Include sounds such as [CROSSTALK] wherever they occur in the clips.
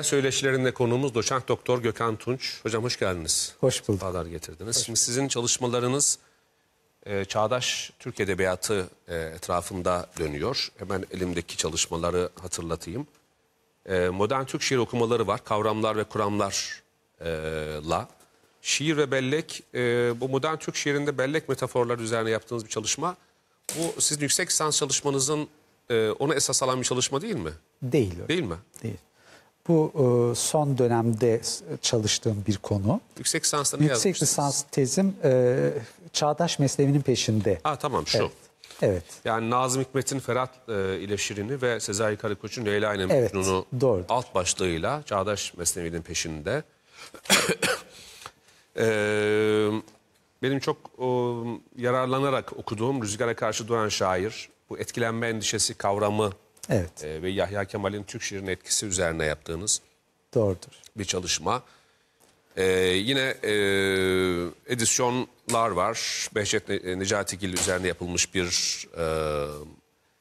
Edebiyat söyleşilerinde konuğumuz doçent doktor Gökhan Tunç. Hocam hoş geldiniz. Hoş bulduk. Sefalar getirdiniz. Şimdi sizin çalışmalarınız e, çağdaş Türk Edebiyatı e, etrafında dönüyor. Hemen elimdeki çalışmaları hatırlatayım. E, modern Türk şiir okumaları var. Kavramlar ve kuramlarla. Şiir ve bellek, e, bu modern Türk şiirinde bellek metaforları üzerine yaptığınız bir çalışma. Bu sizin yüksek lisans çalışmanızın e, onu esas alan bir çalışma değil mi? Değil. öyle. Değil mi? Değil. Bu e, son dönemde çalıştığım bir konu. Yüksek lisansta ne Yüksek lisans tezim e, Çağdaş Meslevi'nin peşinde. Ha tamam şu. Evet. Evet. Yani Nazım Hikmet'in Ferhat e, ile Şirin'i ve Sezai Karakoç'un Leyla ile Evet, Mecnun'u alt başlığıyla Çağdaş Mesnevi'nin peşinde. [COUGHS] E, benim çok yararlanarak okuduğum Rüzgara Karşı Duran Şair, bu etkilenme endişesi kavramı Evet. e, ve Yahya Kemal'in Türk şiirinin etkisi üzerine yaptığınız Doğrudur. bir çalışma. Ee, yine e, edisyonlar var. Behçet Ne- Necatigil üzerine yapılmış bir e,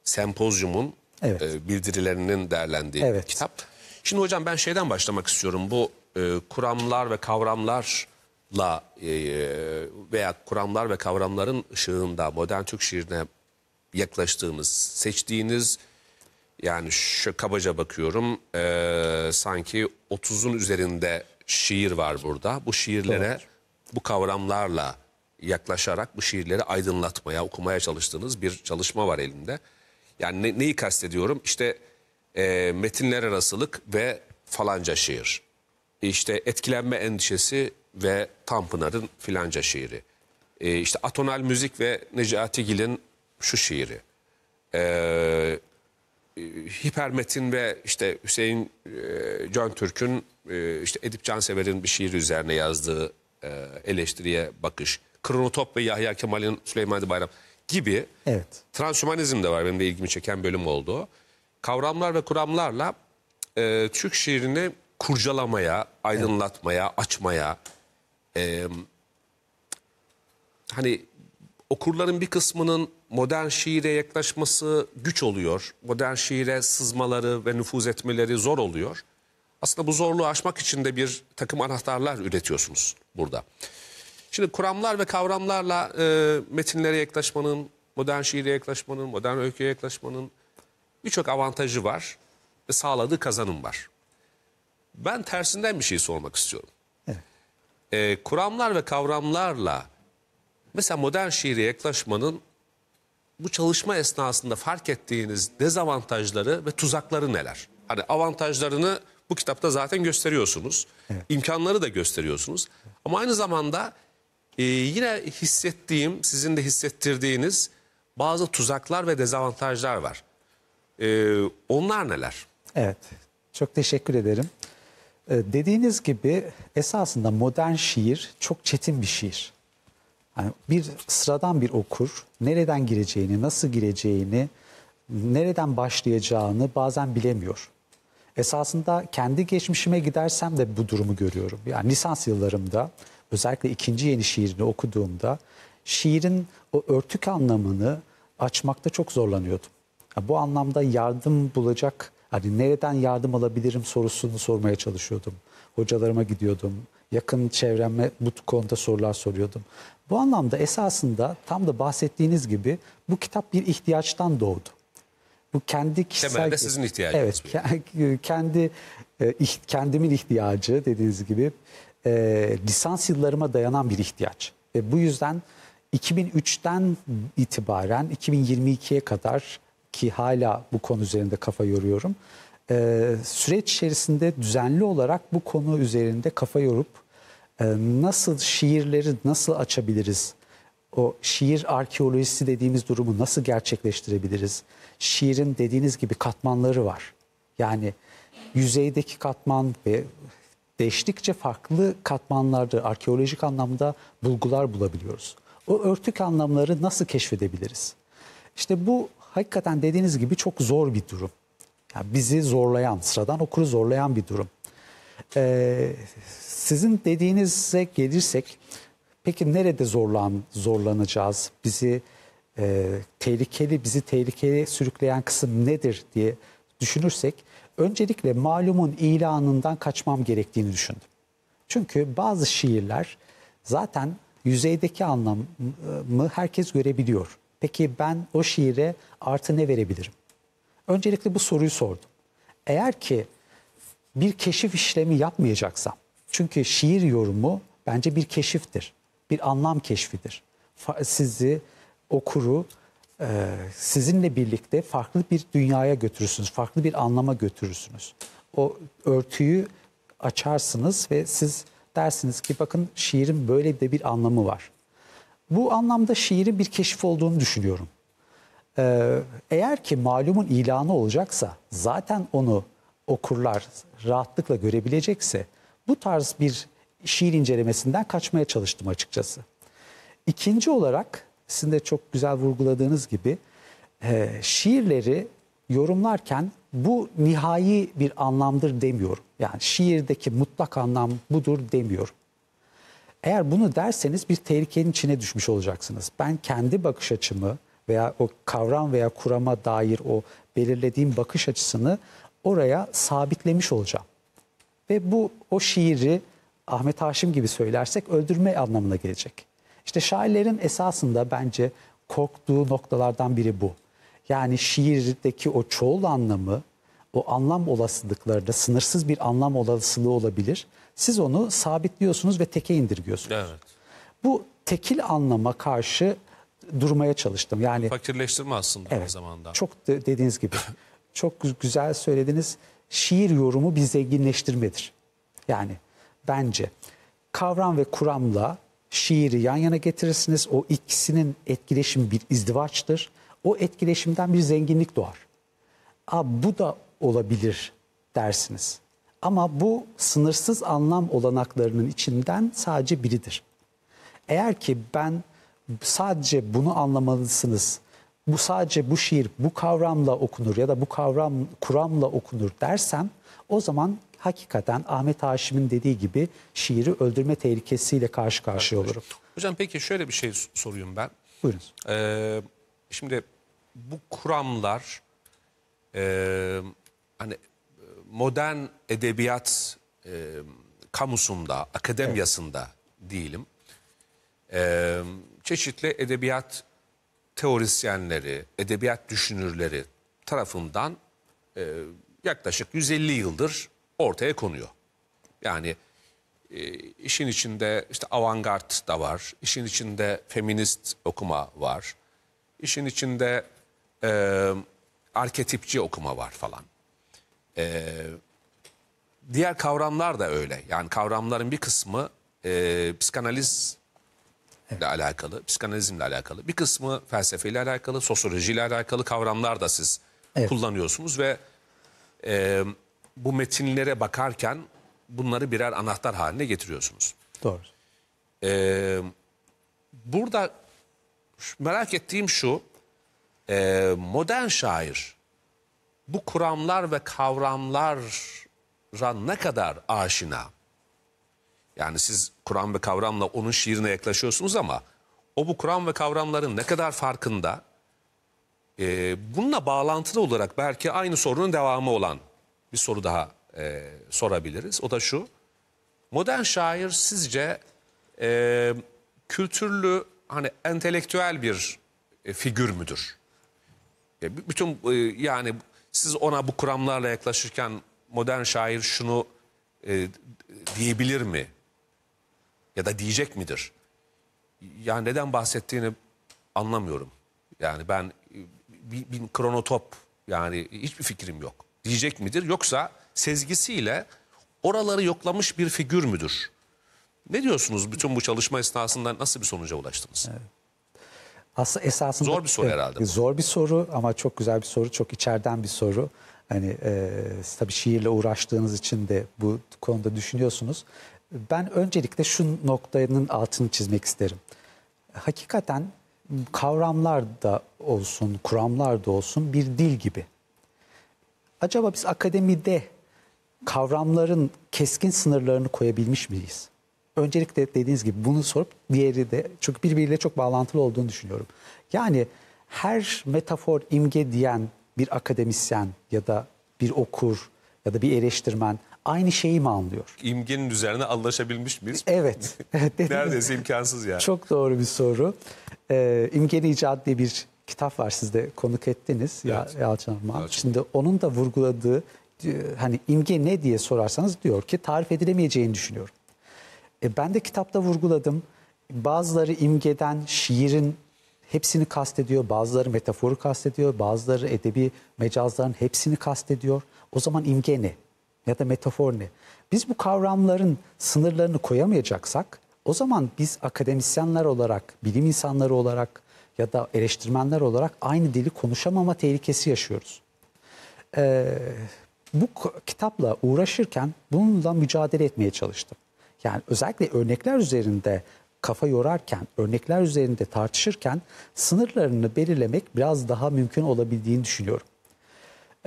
sempozyumun Evet. e, bildirilerinin değerlendiği bir Evet. kitap. Şimdi hocam ben şeyden başlamak istiyorum. Bu e, kuramlar ve kavramlarla e, veya kuramlar ve kavramların ışığında modern Türk şiirine yaklaştığımız, seçtiğiniz yani şu kabaca bakıyorum eee, sanki 30'un üzerinde şiir var burada. Bu şiirlere bu kavramlarla yaklaşarak bu şiirleri aydınlatmaya, okumaya çalıştığınız bir çalışma var elinde. Yani ne- neyi kastediyorum? İşte eee, metinler arasılık ve falanca şiir. İşte etkilenme endişesi ve Tanpınar'ın filanca şiiri. Eee işte atonal müzik ve Necati Gil'in şu şiiri. Eee Hipermetin ve işte Hüseyin e, Can Türk'ün e, işte Edip Cansever'in bir şiir üzerine yazdığı e, eleştiriye bakış. Kronotop ve Yahya Kemal'in Süleyman Hadi Bayram gibi Evet. transhümanizm de var benim de ilgimi çeken bölüm oldu. Kavramlar ve kuramlarla e, Türk şiirini kurcalamaya, aydınlatmaya, açmaya, e, hani okurların bir kısmının modern şiire yaklaşması güç oluyor. Modern şiire sızmaları ve nüfuz etmeleri zor oluyor. Aslında bu zorluğu aşmak için de bir takım anahtarlar üretiyorsunuz burada. Şimdi kuramlar ve kavramlarla e, metinlere yaklaşmanın, modern şiire yaklaşmanın, modern öyküye yaklaşmanın birçok avantajı var ve sağladığı kazanım var. Ben tersinden bir şey sormak istiyorum. Evet. E, kuramlar ve kavramlarla mesela modern şiire yaklaşmanın bu çalışma esnasında fark ettiğiniz dezavantajları ve tuzakları neler? Hani avantajlarını bu kitapta zaten gösteriyorsunuz. İmkanları da gösteriyorsunuz. Ama aynı zamanda e, yine hissettiğim, sizin de hissettirdiğiniz bazı tuzaklar ve dezavantajlar var. E, onlar neler? Evet. Çok teşekkür ederim. Ee, dediğiniz gibi esasında modern şiir çok çetin bir şiir. Yani bir sıradan bir okur nereden gireceğini, nasıl gireceğini, nereden başlayacağını bazen bilemiyor. Esasında kendi geçmişime gidersem de bu durumu görüyorum. Yani lisans yıllarımda özellikle ikinci yeni şiirini okuduğumda şiirin o örtük anlamını açmakta çok zorlanıyordum. Ya bu anlamda yardım bulacak, hani nereden yardım alabilirim sorusunu sormaya çalışıyordum. Hocalarıma gidiyordum, yakın çevreme bu konuda sorular soruyordum. Bu anlamda esasında tam da bahsettiğiniz gibi bu kitap bir ihtiyaçtan doğdu. Bu kendi kişisel... Temelde sizin ihtiyacınız Evet, bu. ke- [LAUGHS] kendi e, kendimin ihtiyacı dediğiniz gibi e, lisans yıllarıma dayanan bir ihtiyaç. Ve bu yüzden 2003'ten itibaren 2022'ye kadar ki hala bu konu üzerinde kafa yoruyorum. e, süreç içerisinde düzenli olarak bu konu üzerinde kafa yorup nasıl şiirleri nasıl açabiliriz? O şiir arkeolojisi dediğimiz durumu nasıl gerçekleştirebiliriz? Şiirin dediğiniz gibi katmanları var. Yani yüzeydeki katman ve değiştikçe farklı katmanlarda arkeolojik anlamda bulgular bulabiliyoruz. O örtük anlamları nasıl keşfedebiliriz? İşte bu hakikaten dediğiniz gibi çok zor bir durum. Yani bizi zorlayan, sıradan okuru zorlayan bir durum. Ee, sizin dediğinize gelirsek, peki nerede zorlan zorlanacağız? Bizi e, tehlikeli, bizi tehlikeye sürükleyen kısım nedir diye düşünürsek, öncelikle malumun ilanından kaçmam gerektiğini düşündüm. Çünkü bazı şiirler zaten yüzeydeki anlamı herkes görebiliyor. Peki ben o şiire artı ne verebilirim? Öncelikle bu soruyu sordum. Eğer ki bir keşif işlemi yapmayacaksam, çünkü şiir yorumu bence bir keşiftir, bir anlam keşfidir. Sizi, okuru e, sizinle birlikte farklı bir dünyaya götürürsünüz, farklı bir anlama götürürsünüz. O örtüyü açarsınız ve siz dersiniz ki bakın şiirin böyle de bir anlamı var. Bu anlamda şiirin bir keşif olduğunu düşünüyorum. Ee, eğer ki malumun ilanı olacaksa zaten onu okurlar rahatlıkla görebilecekse bu tarz bir şiir incelemesinden kaçmaya çalıştım açıkçası. İkinci olarak sizin de çok güzel vurguladığınız gibi e, şiirleri yorumlarken bu nihai bir anlamdır demiyorum. Yani şiirdeki mutlak anlam budur demiyorum. Eğer bunu derseniz bir tehlikenin içine düşmüş olacaksınız. Ben kendi bakış açımı veya o kavram veya kurama dair o belirlediğim bakış açısını oraya sabitlemiş olacağım. Ve bu o şiiri Ahmet Haşim gibi söylersek öldürme anlamına gelecek. İşte şairlerin esasında bence korktuğu noktalardan biri bu. Yani şiirdeki o çoğul anlamı, o anlam olasılıklarında sınırsız bir anlam olasılığı olabilir. Siz onu sabitliyorsunuz ve teke indirgiyorsunuz. Evet. Bu tekil anlama karşı durmaya çalıştım. Yani Fakirleştirme aslında aynı Evet. zamanda. Çok de- dediğiniz gibi. [LAUGHS] çok gü- güzel söylediniz. Şiir yorumu bir zenginleştirmedir. Yani bence kavram ve kuramla şiiri yan yana getirirsiniz. O ikisinin etkileşimi bir izdivaçtır. O etkileşimden bir zenginlik doğar. Aa, bu da olabilir dersiniz. Ama bu sınırsız anlam olanaklarının içinden sadece biridir. Eğer ki ben sadece bunu anlamalısınız, bu sadece bu şiir bu kavramla okunur ya da bu kavram kuramla okunur dersem o zaman hakikaten Ahmet Haşim'in dediği gibi şiiri öldürme tehlikesiyle karşı karşıya olurum. Hocam peki şöyle bir şey sorayım ben. Buyurun. Ee, şimdi bu kuramlar e, hani e, modern edebiyat e, kamusunda, akademiyasında diyelim. e, çeşitli edebiyat teorisyenleri, edebiyat düşünürleri tarafından e, yaklaşık 150 yıldır ortaya konuyor. Yani e, işin içinde işte avantgard da var, işin içinde feminist okuma var, işin içinde e, arketipçi okuma var falan. E, diğer kavramlar da öyle. Yani kavramların bir kısmı e, psikanaliz ile alakalı, psikanalizmle alakalı. Bir kısmı felsefeyle alakalı, sosyolojiyle alakalı kavramlar da siz Evet. kullanıyorsunuz ve e, bu metinlere bakarken bunları birer anahtar haline getiriyorsunuz. Doğru. Ee, burada merak ettiğim şu, e, modern şair bu kuramlar ve kavramlara ne kadar aşina? Yani siz kuram ve kavramla onun şiirine yaklaşıyorsunuz ama o bu kuram ve kavramların ne kadar farkında? Ee, bununla bağlantılı olarak belki aynı sorunun devamı olan bir soru daha e, sorabiliriz. O da şu. Modern şair sizce e, kültürlü, hani entelektüel bir e, figür müdür? E, bütün e, yani siz ona bu kuramlarla yaklaşırken modern şair şunu e, diyebilir mi? Ya da diyecek midir? Yani neden bahsettiğini anlamıyorum. Yani ben e, bir, bir kronotop yani hiçbir fikrim yok. Diyecek midir? Yoksa sezgisiyle oraları yoklamış bir figür müdür? Ne diyorsunuz bütün bu çalışma esnasında nasıl bir sonuca ulaştınız? Aslında esasında Zor bir soru herhalde. Zor bir soru ama çok güzel bir soru, çok içeriden bir soru. Hani e, tabii şiirle uğraştığınız için de bu konuda düşünüyorsunuz. Ben öncelikle şu noktanın altını çizmek isterim. Hakikaten kavramlar da olsun, kuramlar da olsun bir dil gibi. Acaba biz akademide kavramların keskin sınırlarını koyabilmiş miyiz? Öncelikle dediğiniz gibi bunu sorup diğeri de çünkü birbiriyle çok bağlantılı olduğunu düşünüyorum. Yani her metafor imge diyen bir akademisyen ya da bir okur ya da bir eleştirmen aynı şeyi mi anlıyor? İmgenin üzerine anlaşabilmiş miyiz? Evet. [LAUGHS] Neredeyse imkansız yani. Çok doğru bir soru. Ee, İmgeni İcat diye bir kitap var siz de konuk ettiniz ya, Evet. Yalçın Armağan. Yalçın. Şimdi onun da vurguladığı hani imge ne diye sorarsanız diyor ki tarif edilemeyeceğini düşünüyorum. E, ben de kitapta vurguladım. Bazıları imgeden şiirin hepsini kastediyor, bazıları metaforu kastediyor, bazıları edebi mecazların hepsini kastediyor. O zaman imge ne? Ya da metafor ne? Biz bu kavramların sınırlarını koyamayacaksak o zaman biz akademisyenler olarak, bilim insanları olarak ya da eleştirmenler olarak aynı dili konuşamama tehlikesi yaşıyoruz bu k- kitapla uğraşırken bununla mücadele etmeye çalıştım. Yani özellikle örnekler üzerinde kafa yorarken, örnekler üzerinde tartışırken sınırlarını belirlemek biraz daha mümkün olabildiğini düşünüyorum.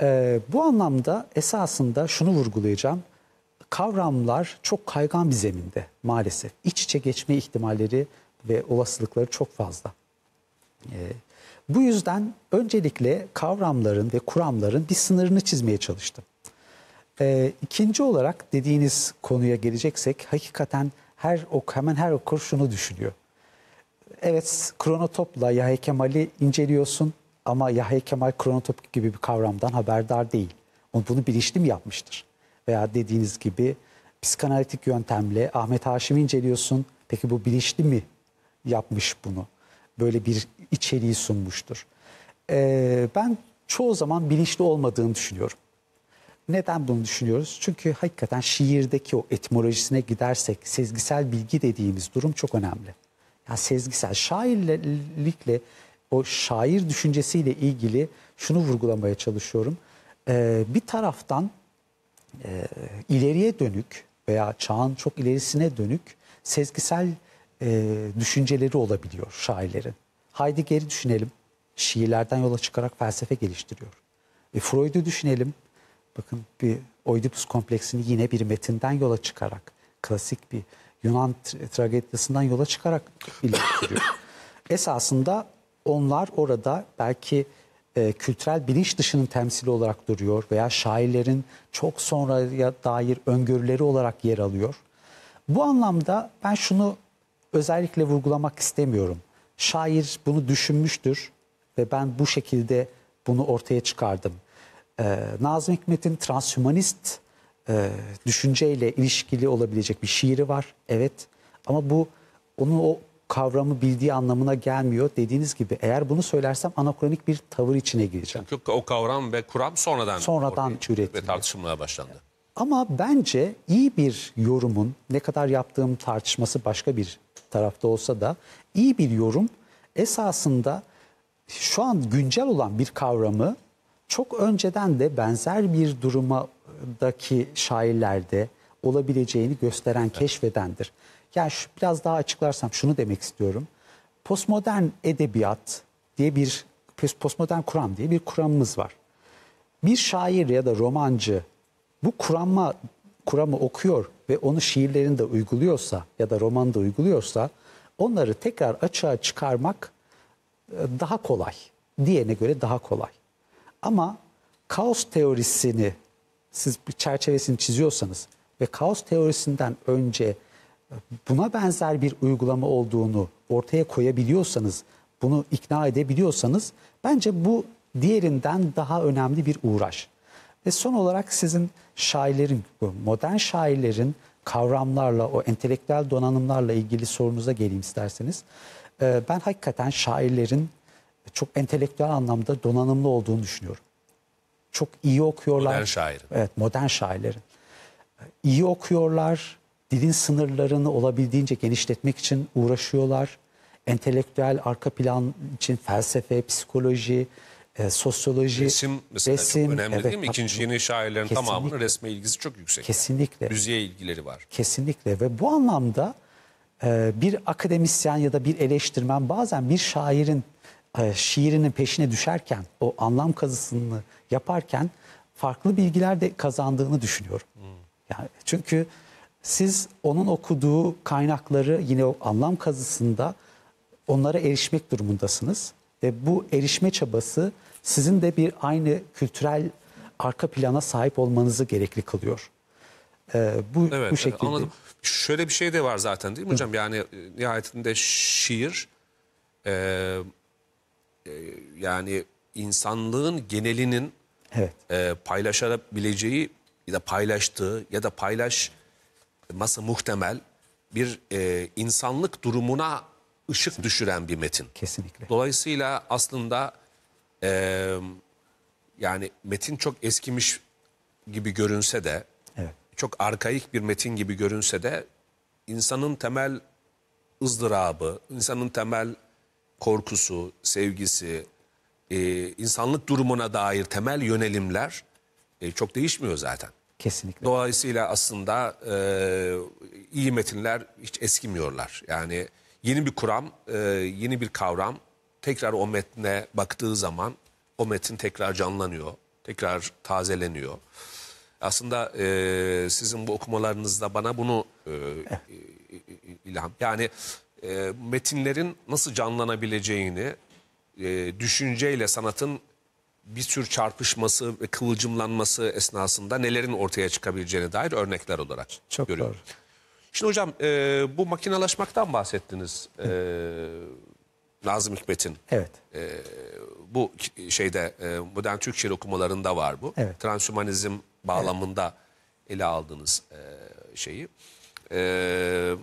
Ee, bu anlamda esasında şunu vurgulayacağım. Kavramlar çok kaygan bir zeminde maalesef. İç içe geçme ihtimalleri ve olasılıkları çok fazla. Ee, bu yüzden öncelikle kavramların ve kuramların bir sınırını çizmeye çalıştım. Ee, ikinci olarak dediğiniz konuya geleceksek hakikaten her ok hemen her okur şunu düşünüyor. Evet kronotopla Yahya Kemal'i inceliyorsun ama Yahya Kemal kronotop gibi bir kavramdan haberdar değil. O bunu bilinçli mi yapmıştır? Veya dediğiniz gibi psikanalitik yöntemle Ahmet Haşim'i inceliyorsun. Peki bu bilinçli mi yapmış bunu? Böyle bir içeriği sunmuştur. Ee, ben çoğu zaman bilinçli olmadığını düşünüyorum. Neden bunu düşünüyoruz? Çünkü hakikaten şiirdeki o etimolojisine gidersek sezgisel bilgi dediğimiz durum çok önemli. Ya sezgisel şairlikle o şair düşüncesiyle ilgili şunu vurgulamaya çalışıyorum. Ee, bir taraftan e, ileriye dönük veya çağın çok ilerisine dönük sezgisel e, düşünceleri olabiliyor şairlerin. Heidegger'i düşünelim. Şiirlerden yola çıkarak felsefe geliştiriyor. E, Freud'u düşünelim. Bakın bir Oedipus kompleksini yine bir metinden yola çıkarak, klasik bir Yunan tra- tragedyasından yola çıkarak ilişkiliyor. [COUGHS] Esasında onlar orada belki e, kültürel bilinç dışının temsili olarak duruyor veya şairlerin çok sonraya dair öngörüleri olarak yer alıyor. Bu anlamda ben şunu özellikle vurgulamak istemiyorum. Şair bunu düşünmüştür ve ben bu şekilde bunu ortaya çıkardım. Ee, Nazım Hikmet'in transhümanist e, düşünceyle ilişkili olabilecek bir şiiri var. Evet ama bu onun o kavramı bildiği anlamına gelmiyor. Dediğiniz gibi eğer bunu söylersem anakronik bir tavır içine gireceğim. Çünkü o kavram ve kuram sonradan Sonradan üretildi. ve tartışılmaya başlandı. Ama bence iyi bir yorumun ne kadar yaptığım tartışması başka bir tarafta olsa da iyi bir yorum esasında şu an güncel olan bir kavramı çok önceden de benzer bir durumadaki şairlerde olabileceğini gösteren, keşfedendir. Yani şu, biraz daha açıklarsam şunu demek istiyorum. Postmodern edebiyat diye bir postmodern kuram diye bir kuramımız var bir şair ya da romancı bu kurama, kuramı okuyor ve onu şiirlerinde uyguluyorsa ya da romanda uyguluyorsa onları tekrar açığa çıkarmak e, daha kolay. Diğerine göre daha kolay. Ama kaos teorisini siz bir çerçevesini çiziyorsanız ve kaos teorisinden önce buna benzer bir uygulama olduğunu ortaya koyabiliyorsanız, bunu ikna edebiliyorsanız bence bu diğerinden daha önemli bir uğraş. Ve son olarak sizin şairlerin, modern şairlerin kavramlarla, o entelektüel donanımlarla ilgili sorunuza geleyim isterseniz. Ee, Ben hakikaten şairlerin çok entelektüel anlamda donanımlı olduğunu düşünüyorum. Çok iyi okuyorlar. Modern şairin. Evet, modern şairlerin. İyi okuyorlar, dilin sınırlarını olabildiğince genişletmek için uğraşıyorlar. Entelektüel arka plan için felsefe, psikoloji, e, sosyoloji, Resim mesela resim, çok önemli evet, değil mi? İkinci yeni şairlerin Kesinlikle. tamamının resme ilgisi çok yüksek. Kesinlikle. Müziğe ilgileri var. Kesinlikle ve bu anlamda e, bir akademisyen ya da bir eleştirmen bazen bir şairin e, şiirinin peşine düşerken o anlam kazısını yaparken farklı bilgiler de kazandığını düşünüyorum. Yani çünkü siz onun okuduğu kaynakları yine o anlam kazısında onlara erişmek durumundasınız ve bu erişme çabası sizin de bir aynı kültürel arka plana sahip olmanızı gerekli kılıyor. Ee, bu, Evet, bu şekilde. anladım. Şöyle bir şey de var zaten değil mi hocam? Yani e, nihayetinde şiir e, e, yani insanlığın genelinin Evet. e, paylaşabileceği ya da paylaştığı ya da paylaşması muhtemel bir e, insanlık durumuna ışık düşüren bir metin. Kesinlikle. Dolayısıyla aslında e, yani metin çok eskimiş gibi görünse de Evet. çok arkaik bir metin gibi görünse de insanın temel ızdırabı, insanın temel korkusu, sevgisi, e, insanlık durumuna dair temel yönelimler e, çok değişmiyor zaten. Kesinlikle. Dolayısıyla aslında e, iyi metinler hiç eskimiyorlar. Yani yeni bir kuram, e, yeni bir kavram tekrar o metne baktığı zaman o metin tekrar canlanıyor, tekrar tazeleniyor. Aslında e, sizin bu okumalarınızda bana bunu e, ilham. Yani e, metinlerin nasıl canlanabileceğini, e, düşünceyle sanatın bir tür çarpışması ve kıvılcımlanması esnasında nelerin ortaya çıkabileceğine dair örnekler olarak Çok görüyorum. doğru. Şimdi hocam e, bu makinalaşmaktan bahsettiniz e, Nazım Hikmet'in. Evet. Bu ki- şeyde e, modern Türk şiir okumalarında var bu. Evet. Transhümanizm bağlamında ele aldığınız e, şeyi. E,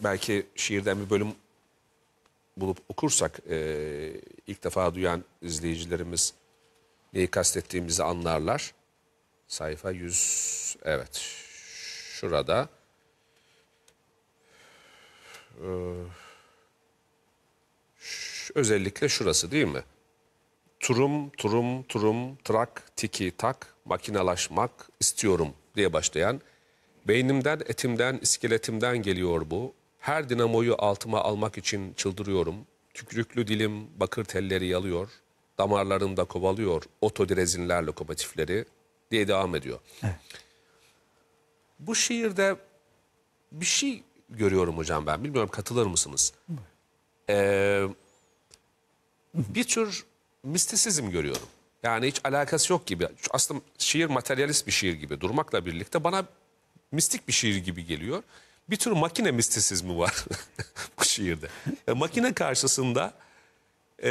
belki şiirden bir bölüm bulup okursak e, ilk defa duyan izleyicilerimiz neyi kastettiğimizi anlarlar. Sayfa 100 evet şurada Ee, özellikle şurası değil mi? Turum turum turum trak tiki tak makinalaşmak istiyorum diye başlayan beynimden etimden iskeletimden geliyor bu. Her dinamoyu altıma almak için çıldırıyorum. Tükrüklü dilim bakır telleri yalıyor. Damarlarımda kovalıyor otodirezinler lokomotifleri diye devam ediyor. Bu şiirde bir şey görüyorum hocam ben. Bilmiyorum katılır mısınız? Ee, bir tür mistisizm görüyorum. Yani hiç alakası yok gibi. Aslında şiir materyalist bir şiir gibi durmakla birlikte bana mistik bir şiir gibi geliyor. Bir tür makine mistisizmi var [LAUGHS] bu şiirde. E, makine karşısında e,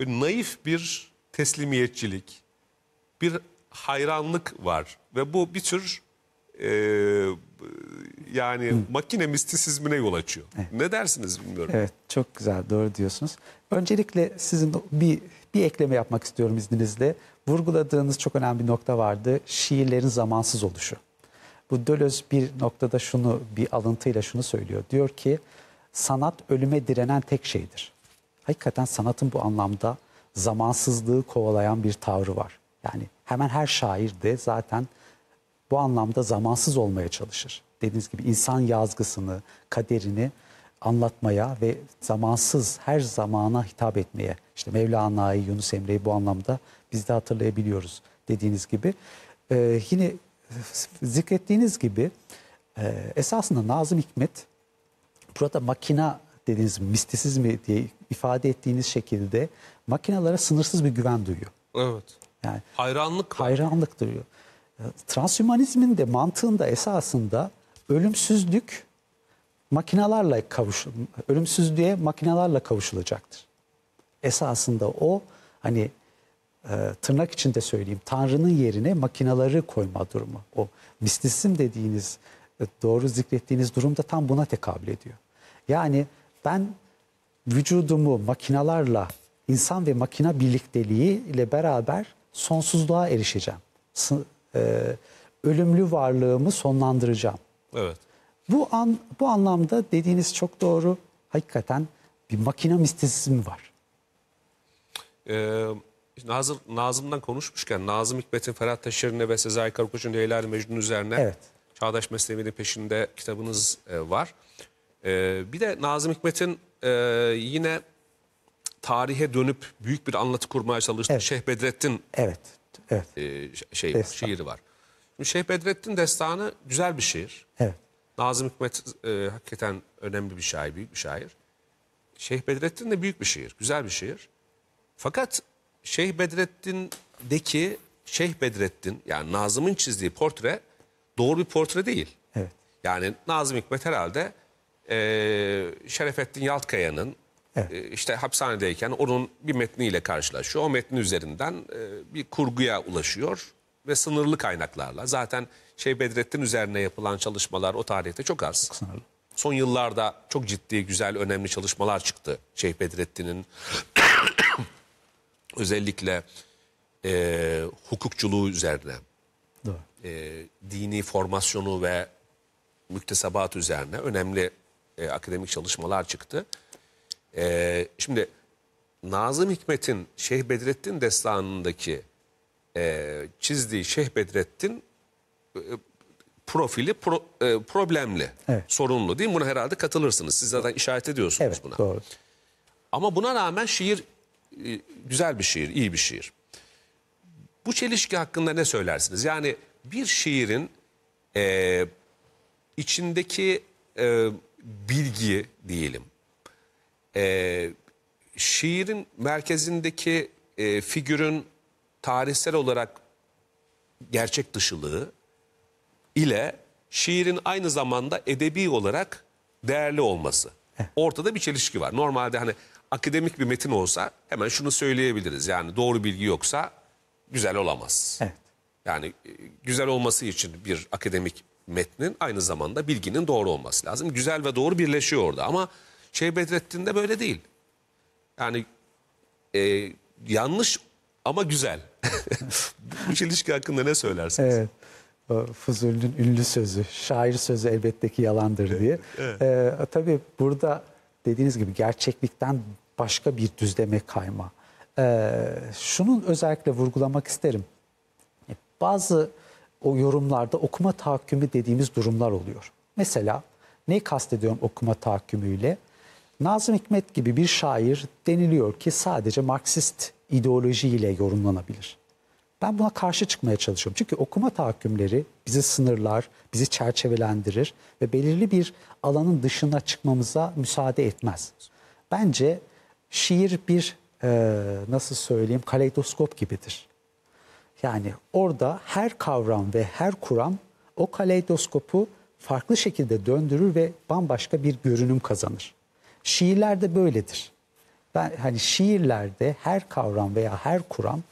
böyle naif bir teslimiyetçilik, bir hayranlık var. Ve bu bir tür e, yani makine mistisizmine yol açıyor. Ne dersiniz bilmiyorum. Evet, çok güzel, doğru diyorsunuz. Öncelikle sizin bir bir ekleme yapmak istiyorum izninizle. Vurguladığınız çok önemli bir nokta vardı. Şiirlerin zamansız oluşu. Bu Deleuze bir noktada şunu bir alıntıyla şunu söylüyor. Diyor ki sanat ölüme direnen tek şeydir. Hakikaten sanatın bu anlamda zamansızlığı kovalayan bir tavrı var. Yani hemen her şair de zaten bu anlamda zamansız olmaya çalışır. Dediğiniz gibi insan yazgısını, kaderini anlatmaya ve zamansız her zamana hitap etmeye. İşte Mevlana'yı, Yunus Emre'yi bu anlamda biz de hatırlayabiliyoruz dediğiniz gibi. Ee, yine zikrettiğiniz gibi e, esasında Nazım Hikmet burada makina dediğiniz mistisizmi diye ifade ettiğiniz şekilde makinalara sınırsız bir güven duyuyor. Evet. Yani Hayranlık var. hayranlık duyuyor. Transhümanizmin de mantığında esasında ölümsüzlük makinalarla kavuş ölümsüzlüğe makinalarla kavuşulacaktır. Esasında o hani e, tırnak içinde söyleyeyim Tanrı'nın yerine makinaları koyma durumu. O mistisizm dediğiniz e, doğru zikrettiğiniz durumda tam buna tekabül ediyor. Yani ben vücudumu makinalarla insan ve makina birlikteliği ile beraber sonsuzluğa erişeceğim. E, ölümlü varlığımı sonlandıracağım. Evet. Bu an bu anlamda dediğiniz çok doğru. Hakikaten bir makina mistisizmi var. Ee, Nazım, Nazım'dan konuşmuşken Nazım Hikmet'in Ferhat Taşer'ine ve Sezai Karakoç'un Leyla Mecnun üzerine Evet. Çağdaş Mesnevi'nin peşinde kitabınız e, var. Ee, bir de Nazım Hikmet'in e, yine tarihe dönüp büyük bir anlatı kurmaya çalıştığı Evet. Şeyh Bedrettin Evet. Evet. e, şey Destan. şiiri var. Şimdi Şeyh Bedrettin destanı güzel bir şiir. Evet. Nazım Hikmet e, hakikaten önemli bir şair, büyük bir şair. Şeyh Bedrettin de büyük bir şiir, güzel bir şiir. Fakat Şeyh Bedrettin'deki Şeyh Bedrettin yani Nazım'ın çizdiği portre doğru bir portre değil. Evet. Yani Nazım Hikmet herhalde eee Şerefettin Yaltkaya'nın Evet. e, işte hapishanedeyken onun bir metniyle karşılaşıyor. O metnin üzerinden e, bir kurguya ulaşıyor ve sınırlı kaynaklarla. Zaten şey Bedrettin üzerine yapılan çalışmalar o tarihte çok az. Sınırlı. Son yıllarda çok ciddi, güzel, önemli çalışmalar çıktı. Şeyh Bedrettin'in [COUGHS] özellikle e, hukukçuluğu üzerine, Doğru. e, dini formasyonu ve müktesebat üzerine önemli e, akademik çalışmalar çıktı. E, şimdi Nazım Hikmet'in Şeyh Bedrettin destanındaki e, çizdiği Şeyh Bedrettin e, profili pro- e, problemli, Evet. sorunlu değil mi? Buna herhalde katılırsınız. Siz zaten işaret ediyorsunuz Evet buna. doğru. Ama buna rağmen şiir e, güzel bir şiir, iyi bir şiir. Bu çelişki hakkında ne söylersiniz? Yani bir şiirin e, içindeki e, bilgi diyelim, e, şiirin merkezindeki e, figürün tarihsel olarak gerçek dışılığı ile şiirin aynı zamanda edebi olarak değerli olması. Ortada bir çelişki var. Normalde hani akademik bir metin olsa hemen şunu söyleyebiliriz. Yani doğru bilgi yoksa güzel olamaz. Evet. Yani e, güzel olması için bir akademik metnin aynı zamanda bilginin doğru olması lazım. Güzel ve doğru birleşiyor orada ama şey Bedrettin'de böyle değil. Yani e, yanlış ama güzel. [LAUGHS] Bu çelişki hakkında ne söylersiniz? Evet. O Fuzuli'nin ünlü sözü, şair sözü elbette ki yalandır diye. Ee, tabii burada dediğiniz gibi gerçeklikten başka bir düzleme kayma. Ee, şunun özellikle vurgulamak isterim. Bazı o yorumlarda okuma tahakkümü dediğimiz durumlar oluyor. Mesela ne kastediyorum okuma tahakkümüyle? Nazım Hikmet gibi bir şair deniliyor ki sadece Marksist ideolojiyle yorumlanabilir. Ben buna karşı çıkmaya çalışıyorum. Çünkü okuma tahakkümleri bizi sınırlar, bizi çerçevelendirir ve belirli bir alanın dışına çıkmamıza müsaade etmez. Bence şiir bir e, nasıl söyleyeyim kaleidoskop gibidir. Yani orada her kavram ve her kuram o kaleidoskopu farklı şekilde döndürür ve bambaşka bir görünüm kazanır. Şiirlerde böyledir. Ben hani şiirlerde her kavram veya her kuram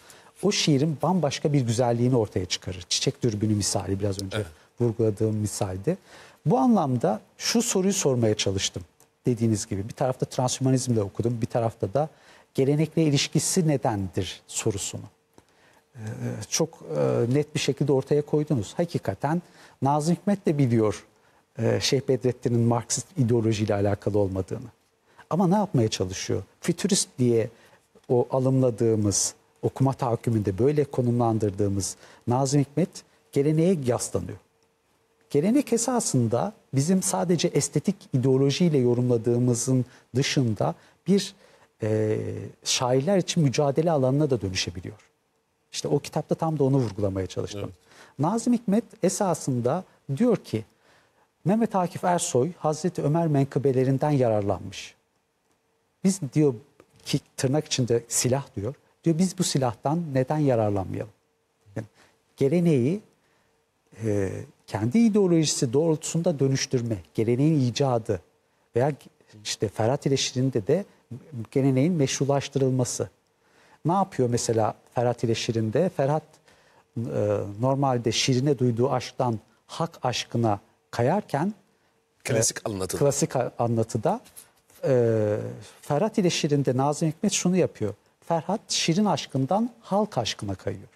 o şiirin bambaşka bir güzelliğini ortaya çıkarır. Çiçek dürbünü misali biraz önce vurguladığım misalde. Bu anlamda şu soruyu sormaya çalıştım. Dediğiniz gibi bir tarafta transhümanizmle okudum, bir tarafta da gelenekle ilişkisi nedendir sorusunu çok e, net bir şekilde ortaya koydunuz. Hakikaten Nazım Hikmet de biliyor e, Şeyh Bedrettin'in Marksist ideolojiyle alakalı olmadığını. Ama ne yapmaya çalışıyor? Fütürist diye o alımladığımız, okuma tahakkümünde böyle konumlandırdığımız Nazım Hikmet geleneğe yaslanıyor. Gelenek esasında bizim sadece estetik ideolojiyle yorumladığımızın dışında bir e, şairler için mücadele alanına da dönüşebiliyor. İşte o kitapta tam da onu vurgulamaya çalıştım. Nazım Hikmet esasında diyor ki Mehmet Akif Ersoy Hazreti Ömer menkıbelerinden yararlanmış. Biz diyor ki tırnak içinde silah diyor. Diyor biz bu silahtan neden yararlanmayalım? Yani geleneği e, kendi ideolojisi doğrultusunda dönüştürme, geleneğin icadı veya işte Ferhat ile Şirin'de de geleneğin meşrulaştırılması. Ne yapıyor mesela Ferhat ile Şirin'de? Ferhat e, normalde Şirin'e duyduğu aşktan hak aşkına kayarken Klasik anlatı. klasik anlatıda e, Ferhat ile Şirin'de Nazım Hikmet şunu yapıyor. Ferhat Şirin aşkından halk aşkına kayıyor.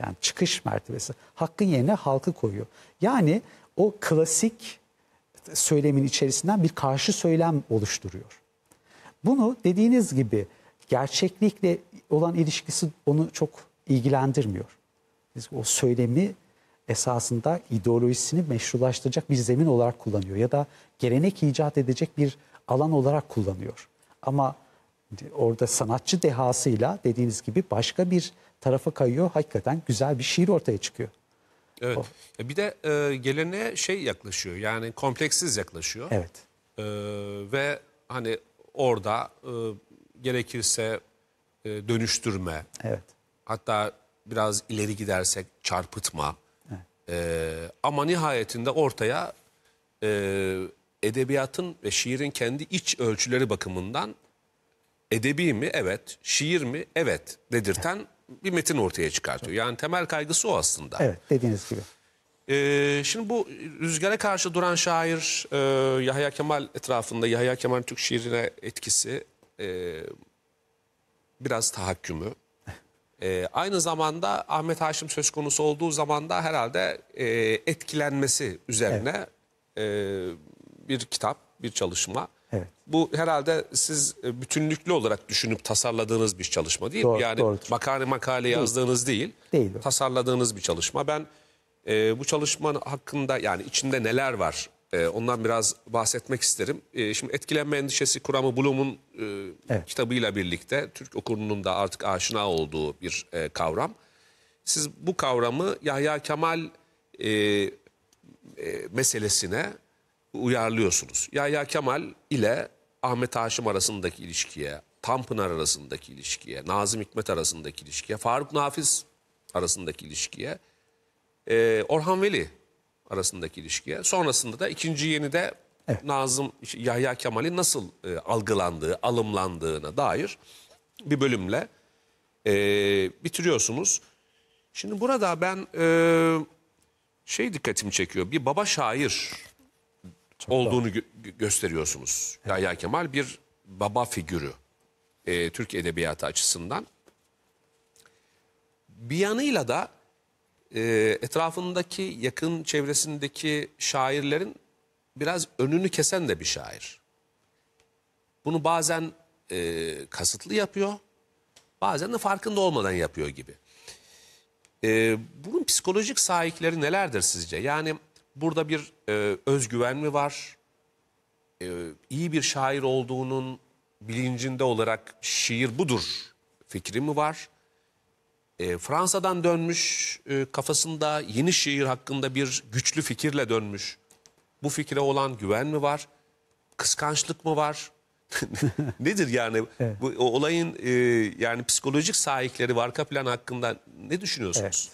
Yani çıkış mertebesi. Hakkın yerine halkı koyuyor. Yani o klasik söylemin içerisinden bir karşı söylem oluşturuyor. Bunu dediğiniz gibi gerçeklikle olan ilişkisi onu çok ilgilendirmiyor. Biz o söylemi esasında ideolojisini meşrulaştıracak bir zemin olarak kullanıyor ya da gelenek icat edecek bir alan olarak kullanıyor. Ama orada sanatçı dehasıyla dediğiniz gibi başka bir tarafa kayıyor. Hakikaten güzel bir şiir ortaya çıkıyor. Evet. E, Bir de e, geleneğe şey yaklaşıyor. Yani kompleksiz yaklaşıyor. Evet. E, ve hani orada e, gerekirse e, dönüştürme, Evet. hatta biraz ileri gidersek çarpıtma. Ee, ama nihayetinde ortaya e, edebiyatın ve şiirin kendi iç ölçüleri bakımından edebi mi? Evet. Şiir mi? Evet. Dedirten bir metin ortaya çıkartıyor. Yani temel kaygısı o aslında. Evet dediğiniz gibi. Ee, şimdi bu rüzgara karşı duran şair e, Yahya Kemal etrafında Yahya Kemal Türk şiirine etkisi e, biraz tahakkümü. E, aynı zamanda Ahmet Haşim söz konusu olduğu zaman da herhalde e, etkilenmesi üzerine e, bir kitap, bir çalışma. Evet. Bu herhalde siz e, bütünlüklü olarak düşünüp tasarladığınız bir çalışma değil mi? Doğru, Yani doğrudur. makale makale yazdığınız değil, Değil o. tasarladığınız bir çalışma. Ben e, bu çalışmanın hakkında yani içinde neler var e, ondan biraz bahsetmek isterim. E, şimdi etkilenme endişesi kuramı Bloom'un e, Evet. kitabıyla birlikte Türk okurunun da artık aşina olduğu bir e, kavram. Siz bu kavramı Yahya Kemal e, e, meselesine uyarlıyorsunuz. Yahya Kemal ile Ahmet Haşim arasındaki ilişkiye, Tanpınar arasındaki ilişkiye, Nazım Hikmet arasındaki ilişkiye, Faruk Nafiz arasındaki ilişkiye, e, Orhan Veli arasındaki ilişkiye, sonrasında da ikinci yenide Nazım Yahya Kemal'in nasıl e, algılandığı, alımlandığına dair bir bölümle e, bitiriyorsunuz. Şimdi burada ben e, şey dikkatimi çekiyor. Bir baba şair olduğunu gö- gö- gösteriyorsunuz. Yahya Kemal bir baba figürü e, Türk edebiyatı açısından. Bir yanıyla da e, etrafındaki yakın çevresindeki şairlerin biraz önünü kesen de bir şair. Bunu bazen e, kasıtlı yapıyor, bazen de farkında olmadan yapıyor gibi. E, bunun psikolojik sahipleri nelerdir sizce? Yani burada bir e, özgüven mi var? E, iyi bir şair olduğunun bilincinde olarak şiir budur fikri mi var? E, Fransa'dan dönmüş e, kafasında yeni şiir hakkında bir güçlü fikirle dönmüş. Bu fikre olan güven mi var? Kıskançlık mı var? [LAUGHS] Nedir yani [LAUGHS] bu o olayın e, yani psikolojik sahipleri arka plan hakkında ne düşünüyorsunuz?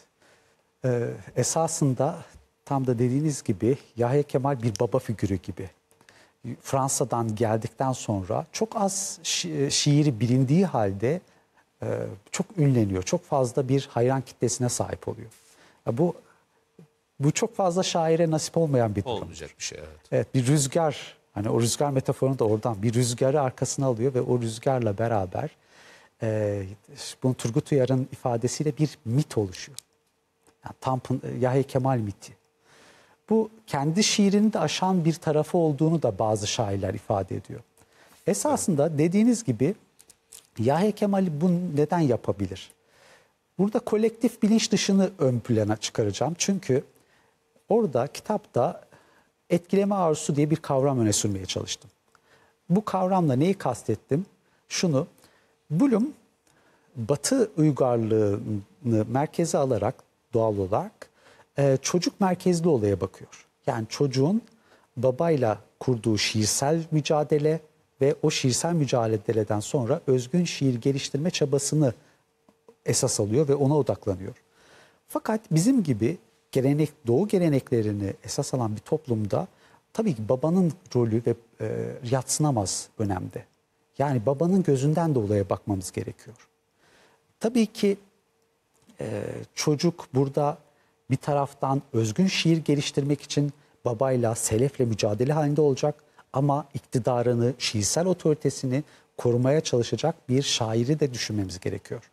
Ee, esasında tam da dediğiniz gibi Yahya Kemal bir baba figürü gibi. Fransa'dan geldikten sonra çok az şi- şiiri bilindiği halde e, çok ünleniyor. Çok fazla bir hayran kitlesine sahip oluyor. Ya bu bu çok fazla şaire nasip olmayan bir durum. Olmayacak bir şey evet. Evet bir rüzgar hani o rüzgar metaforunu da oradan bir rüzgarı arkasına alıyor ve o rüzgarla beraber e, bunu Turgut Uyar'ın ifadesiyle bir mit oluşuyor. Yani Tanpın, Yahya Kemal miti. Bu kendi şiirini de aşan bir tarafı olduğunu da bazı şairler ifade ediyor. Esasında dediğiniz gibi Yahya Kemal bunu neden yapabilir? Burada kolektif bilinç dışını ön plana çıkaracağım. Çünkü orada kitapta etkileme arzusu diye bir kavram öne sürmeye çalıştım. Bu kavramla neyi kastettim? Şunu, Bloom Batı uygarlığını merkeze alarak doğal olarak e, çocuk merkezli olaya bakıyor. Yani çocuğun babayla kurduğu şiirsel mücadele ve o şiirsel mücadeleden sonra özgün şiir geliştirme çabasını esas alıyor ve ona odaklanıyor. Fakat bizim gibi gelenek doğu geleneklerini esas alan bir toplumda tabii ki babanın rolü ve e, yatsınamaz önemde. Yani babanın gözünden de olaya bakmamız gerekiyor. Tabii ki e, çocuk burada bir taraftan özgün şiir geliştirmek için babayla, selefle mücadele halinde olacak ama iktidarını, şiirsel otoritesini korumaya çalışacak bir şairi de düşünmemiz gerekiyor.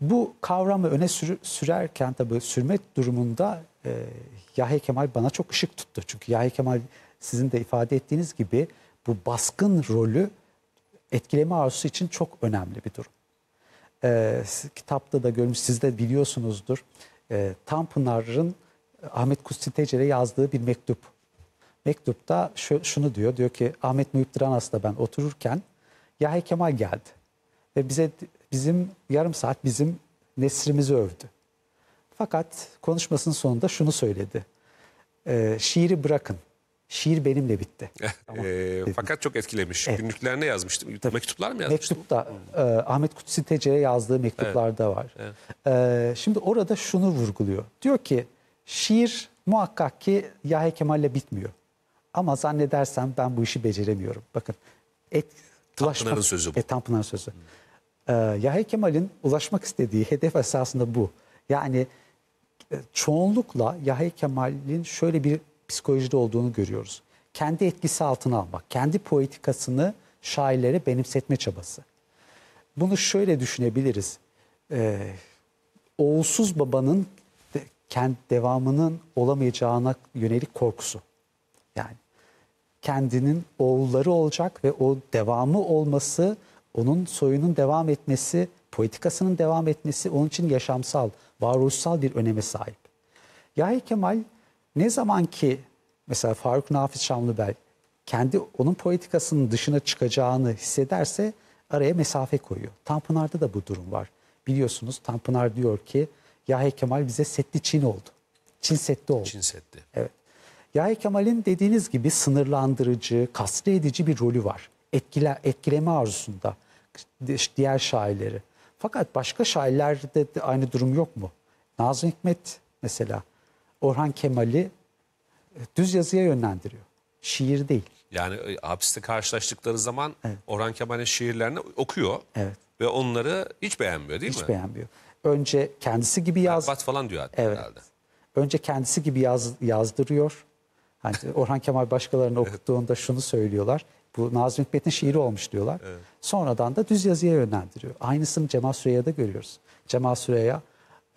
Bu kavramı öne sür- sürerken tabii sürme durumunda e, Yahya Kemal bana çok ışık tuttu. Çünkü Yahya Kemal sizin de ifade ettiğiniz gibi bu baskın rolü etkileme arzusu için çok önemli bir durum. E, kitapta da görmüş, siz de biliyorsunuzdur. E, Tanpınar'ın Ahmet Kutsi Tecer'e yazdığı bir mektup. Mektupta şu, şunu diyor, diyor ki Ahmet Muhip Dranas'ta ben otururken Yahya Kemal geldi. Ve bize bizim yarım saat bizim nesrimizi övdü. Fakat konuşmasının sonunda şunu söyledi. E, şiiri bırakın. Şiir benimle bitti. [LAUGHS] Tamam. Ee, fakat çok etkilemiş. Günlüklerine yazmıştı. Mektuplar mı yazmıştı? Mektupta e, Ahmet Kutsi Tece'ye yazdığı mektuplarda var. E, şimdi orada şunu vurguluyor. Diyor ki şiir muhakkak ki Yahya Kemal'le bitmiyor. Ama zannedersem ben bu işi beceremiyorum. Bakın et, Tanpınar'ın sözü bu. E, Tanpınar'ın sözü. E, Yahya Kemal'in ulaşmak istediği hedef esasında bu. Yani e, çoğunlukla Yahya Kemal'in şöyle bir psikolojide olduğunu görüyoruz. Kendi etkisi altına almak, kendi poetikasını şairlere benimsetme çabası. Bunu şöyle düşünebiliriz. Ee, oğulsuz babanın de, kendi devamının olamayacağına yönelik korkusu. Yani kendinin oğulları olacak ve o devamı olması, onun soyunun devam etmesi, poetikasının devam etmesi onun için yaşamsal, varoluşsal bir öneme sahip. Yahya Kemal ne zaman ki mesela Faruk Nafiz Şamlıbel kendi onun poetikasının dışına çıkacağını hissederse araya mesafe koyuyor. Tanpınar'da da bu durum var. Biliyorsunuz Tanpınar diyor ki Yahya Kemal bize setli Çin oldu. Çin setli oldu. Çin Seddi. Evet. Yahya Kemal'in dediğiniz gibi sınırlandırıcı, kastı edici bir rolü var. Etkile, etkileme arzusunda diğer şairleri. Fakat başka şairlerde de aynı durum yok mu? Nazım Hikmet mesela Orhan Kemal'i e, düz yazıya yönlendiriyor. Şiir değil. Yani e, hapiste karşılaştıkları zaman Orhan Kemal'in şiirlerini okuyor. Evet. Ve onları hiç beğenmiyor değil Hiç mi? beğenmiyor. Önce kendisi gibi yaz, Bat falan diyor hatta Evet. herhalde. Önce kendisi gibi yaz, yazdırıyor. Hani Orhan Kemal başkalarını okuttuğunda şunu söylüyorlar. Bu Nazım Hikmet'in şiiri olmuş diyorlar. Sonradan da düz yazıya yönlendiriyor. Aynısını Cemal Süreyya'da görüyoruz. Cemal Süreyya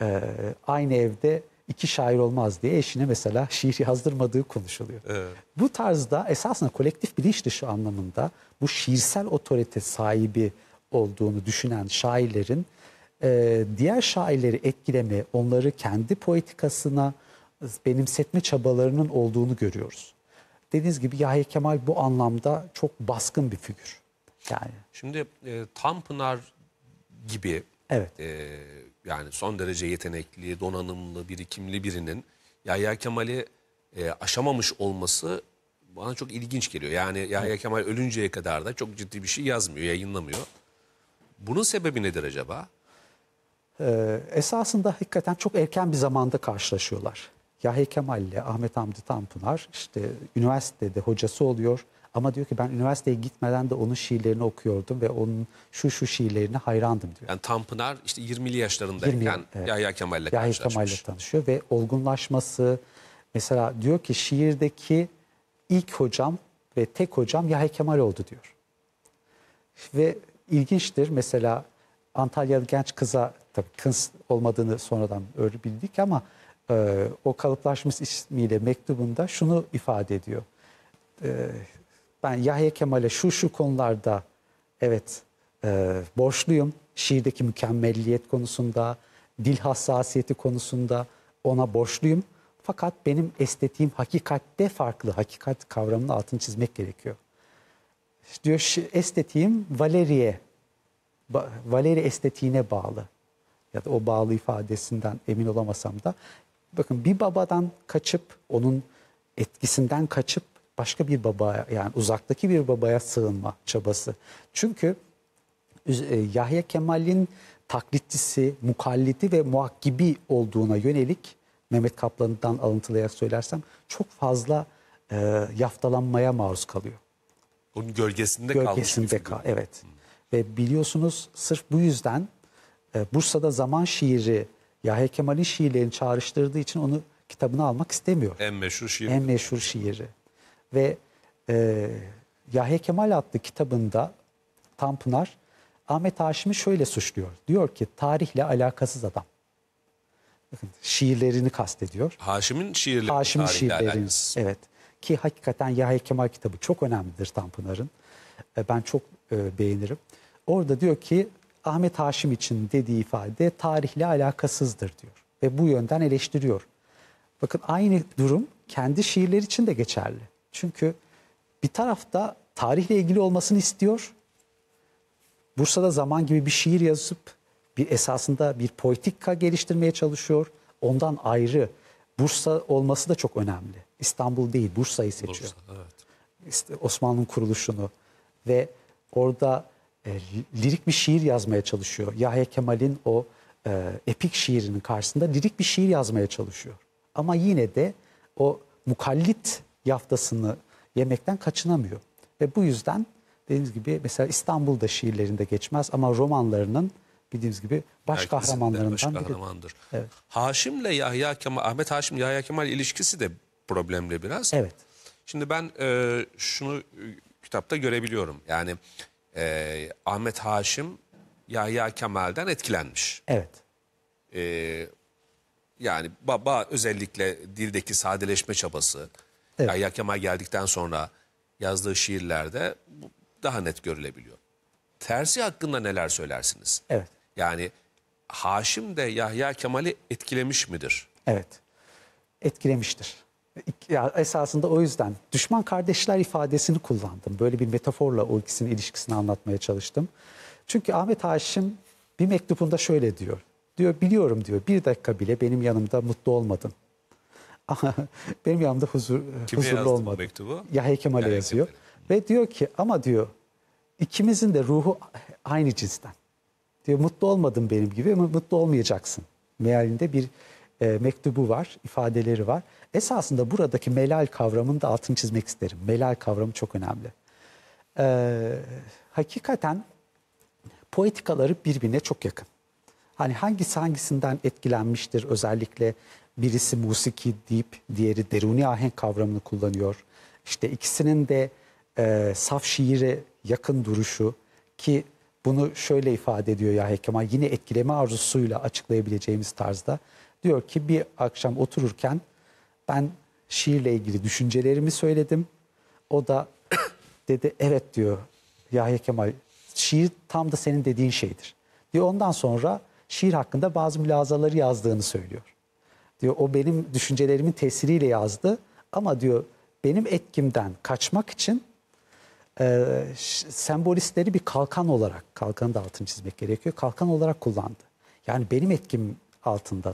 e, aynı evde iki şair olmaz diye eşine mesela şiir yazdırmadığı konuşuluyor. Bu tarzda esasında kolektif bilinç dışı anlamında bu şiirsel otorite sahibi olduğunu düşünen şairlerin e, diğer şairleri etkileme, onları kendi poetikasına benimsetme çabalarının olduğunu görüyoruz. Dediğiniz gibi Yahya Kemal bu anlamda çok baskın bir figür. Yani Şimdi e, Tanpınar gibi evet. e, yani son derece yetenekli, donanımlı, birikimli birinin Yahya Kemal'i e, aşamamış olması bana çok ilginç geliyor. Yani Yahya Kemal ölünceye kadar da çok ciddi bir şey yazmıyor, yayınlamıyor. Bunun sebebi nedir acaba? Ee, esasında hakikaten çok erken bir zamanda karşılaşıyorlar. Yahya Kemal ile Ahmet Hamdi Tanpınar işte üniversitede hocası oluyor. Ama diyor ki ben üniversiteye gitmeden de onun şiirlerini okuyordum ve onun şu şu şiirlerine hayrandım diyor. Yani Tanpınar işte 20'li yaşlarındayken 20, evet. Yahya Kemal'le Yahya. Kemal'le tanışıyor ve olgunlaşması mesela diyor ki şiirdeki ilk hocam ve tek hocam Yahya Kemal oldu diyor. Ve ilginçtir mesela Antalyalı genç kıza tabii kız olmadığını sonradan öğrendik ama e, o kalıplaşmış ismiyle mektubunda şunu ifade ediyor. E, ben Yahya Kemal'e şu şu konularda evet e, borçluyum. Şiirdeki mükemmelliyet konusunda, dil hassasiyeti konusunda ona borçluyum. Fakat benim estetiğim hakikatte farklı. Hakikat kavramının altını çizmek gerekiyor. Diyor estetiğim Valeriye, Valeri estetiğine bağlı. Ya da o bağlı ifadesinden emin olamasam da. Bakın bir babadan kaçıp, onun etkisinden kaçıp başka bir babaya yani uzaktaki bir babaya sığınma çabası. Çünkü e, Yahya Kemal'in taklitçisi, mukallidi ve muhakkibi olduğuna yönelik Mehmet Kaplan'dan alıntılayarak söylersem çok fazla e, yaftalanmaya maruz kalıyor. Onun gölgesinde, kalmış Gölgesinde figür. kal. Evet. Ve biliyorsunuz sırf bu yüzden e, Bursa'da zaman şiiri Yahya Kemal'in şiirlerini çağrıştırdığı için onu kitabına almak istemiyor. En meşhur şiir. En meşhur şiiri. Ve e, Yahya Kemal adlı kitabında Tanpınar Ahmet Haşim'i şöyle suçluyor. Diyor ki tarihle alakasız adam. Bakın şiirlerini kastediyor. Haşim'in şiirleri. Haşim'in tarihle şiirleri. alakasız. Evet. Ki hakikaten Yahya Kemal kitabı çok önemlidir Tanpınar'ın. E, Ben çok e, beğenirim. Orada diyor ki Ahmet Haşim için dediği ifade tarihle alakasızdır diyor. Ve bu yönden eleştiriyor. Bakın aynı durum kendi şiirleri için de geçerli. Çünkü bir tarafta tarihle ilgili olmasını istiyor. Bursa'da zaman gibi bir şiir yazıp bir esasında bir poetika geliştirmeye çalışıyor. Ondan ayrı Bursa olması da çok önemli. İstanbul değil, Bursa'yı seçiyor. Bursa, evet. İşte Osmanlı'nın kuruluşunu ve orada e, lirik bir şiir yazmaya çalışıyor. Yahya Kemal'in o e, epik şiirinin karşısında lirik bir şiir yazmaya çalışıyor. Ama yine de o mukallit yaftasını yemekten kaçınamıyor. Ve bu yüzden dediğiniz gibi mesela İstanbul'da şiirlerinde geçmez ama romanlarının bildiğiniz gibi baş Herkesin kahramanlarından baş biri. kahramandır. Evet. Haşim'le Yahya Kemal, Ahmet Haşim Yahya Kemal ilişkisi de problemli biraz. Evet. Şimdi ben e, şunu e, kitapta görebiliyorum. Yani e, Ahmet Haşim Yahya Kemal'den etkilenmiş. Evet. E, yani baba özellikle dildeki sadeleşme çabası. Evet. Yahya Kemal geldikten sonra yazdığı şiirlerde daha net görülebiliyor. Tersi hakkında neler söylersiniz? Evet. Yani Haşim de Yahya Kemal'i etkilemiş midir? Evet. Etkilemiştir. Ya esasında o yüzden düşman kardeşler ifadesini kullandım. Böyle bir metaforla o ikisinin ilişkisini anlatmaya çalıştım. Çünkü Ahmet Haşim bir mektubunda şöyle diyor. Diyor biliyorum diyor bir dakika bile benim yanımda mutlu olmadın. [LAUGHS] Benim yanımda huzur, Kime huzurlu olmadın. mektubu? Yahya Kemal'e Yahya yazıyor. Kemal'e. Ve diyor ki ama diyor ikimizin de ruhu aynı cinsten. Diyor mutlu olmadın benim gibi ama mutlu olmayacaksın. Mealinde bir e, mektubu var, ifadeleri var. Esasında buradaki melal kavramını da altını çizmek isterim. Melal kavramı çok önemli. Ee, hakikaten poetikaları birbirine çok yakın. Hani hangisi hangisinden etkilenmiştir özellikle birisi musiki deyip diğeri deruni ahenk kavramını kullanıyor. İşte ikisinin de e, saf şiire yakın duruşu ki bunu şöyle ifade ediyor Yahya Kemal yine etkileme arzusuyla açıklayabileceğimiz tarzda. Diyor ki bir akşam otururken ben şiirle ilgili düşüncelerimi söyledim. O da [COUGHS] dedi evet diyor Yahya Kemal şiir tam da senin dediğin şeydir. Diyor ondan sonra şiir hakkında bazı mülazaları yazdığını söylüyor. Diyor o benim düşüncelerimin tesiriyle yazdı ama diyor benim etkimden kaçmak için e, sembolistleri bir kalkan olarak, kalkanın da altını çizmek gerekiyor, kalkan olarak kullandı. Yani benim etkim altında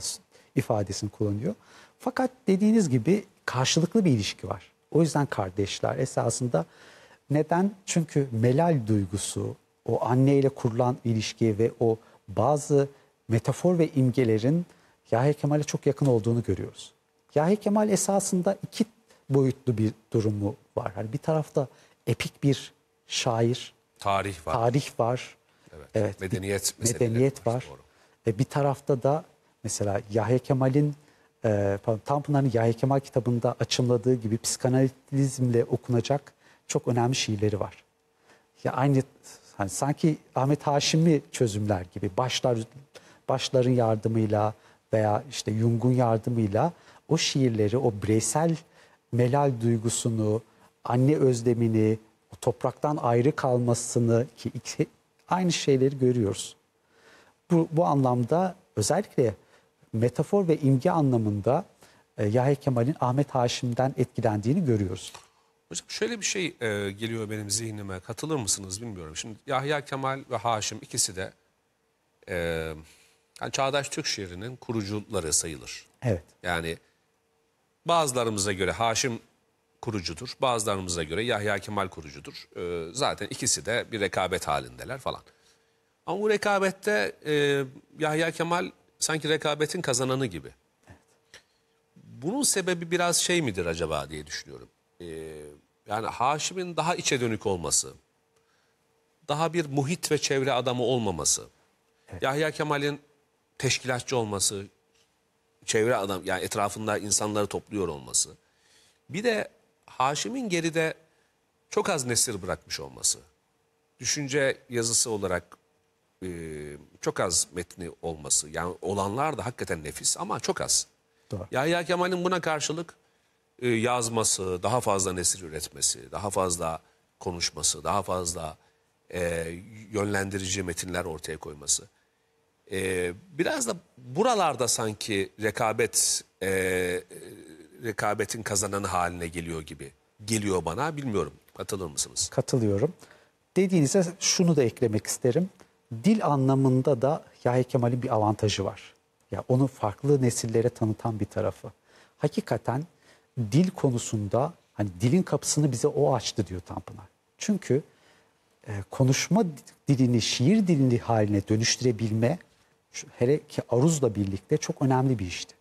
ifadesini kullanıyor. Fakat dediğiniz gibi karşılıklı bir ilişki var. O yüzden kardeşler esasında neden? Çünkü melal duygusu, o anneyle kurulan ilişki ve o bazı metafor ve imgelerin Yahya Kemal'e çok yakın olduğunu görüyoruz. Yahya Kemal esasında iki boyutlu bir durumu var. Yani bir tarafta epik bir şair, Tarih var. tarih var. Evet. Medeniyet meseleleri medeniyet var, var. doğru. E, bir tarafta da mesela Yahya Kemal'in e, Tanpınar'ın Yahya Kemal kitabında açımladığı gibi psikanalizmle okunacak çok önemli şiirleri var. Ya aynı hani sanki Ahmet Haşim'i çözümler gibi başlar başların yardımıyla veya işte Jung'un yardımıyla o şiirleri, o bireysel melal duygusunu, anne özlemini, o topraktan ayrı kalmasını ki aynı şeyleri görüyoruz. Bu, bu anlamda özellikle metafor ve imge anlamında e, Yahya Kemal'in Ahmet Haşim'den etkilendiğini görüyoruz. Hocam şöyle bir şey e, geliyor benim zihnime. Katılır mısınız bilmiyorum. Şimdi Yahya Kemal ve Haşim ikisi de e, yani Çağdaş Türk şiirinin kurucuları sayılır. Evet. Yani bazılarımıza göre Haşim kurucudur. Bazılarımıza göre Yahya Kemal kurucudur. E, zaten ikisi de bir rekabet halindeler falan. Ama bu rekabette e, Yahya Kemal sanki rekabetin kazananı gibi. Bunun sebebi biraz şey midir acaba diye düşünüyorum. Ee, yani Haşim'in daha içe dönük olması, daha bir muhit ve çevre adamı olmaması, Yahya Kemal'in teşkilatçı olması, çevre adam yani etrafında insanları topluyor olması. Bir de Haşim'in geride çok az nesir bırakmış olması. Düşünce yazısı olarak e, çok az metni olması. Yani olanlar da hakikaten nefis ama çok az. Doğru. Yahya Kemal'in buna karşılık e, yazması, daha fazla nesil üretmesi, daha fazla konuşması, daha fazla e, yönlendirici metinler ortaya koyması. E, biraz da buralarda sanki rekabet e, e, rekabetin kazananı haline geliyor gibi geliyor bana. Bilmiyorum. Katılır mısınız? Katılıyorum. Dediğinize şunu da eklemek isterim. Dil anlamında da Yahya Kemal'in bir avantajı var. Ya onu farklı nesillere tanıtan bir tarafı. hakikaten dil konusunda hani dilin kapısını bize o açtı diyor Tanpınar. Çünkü e, konuşma dilini şiir dilini haline dönüştürebilme hele ki aruzla birlikte çok önemli bir işti.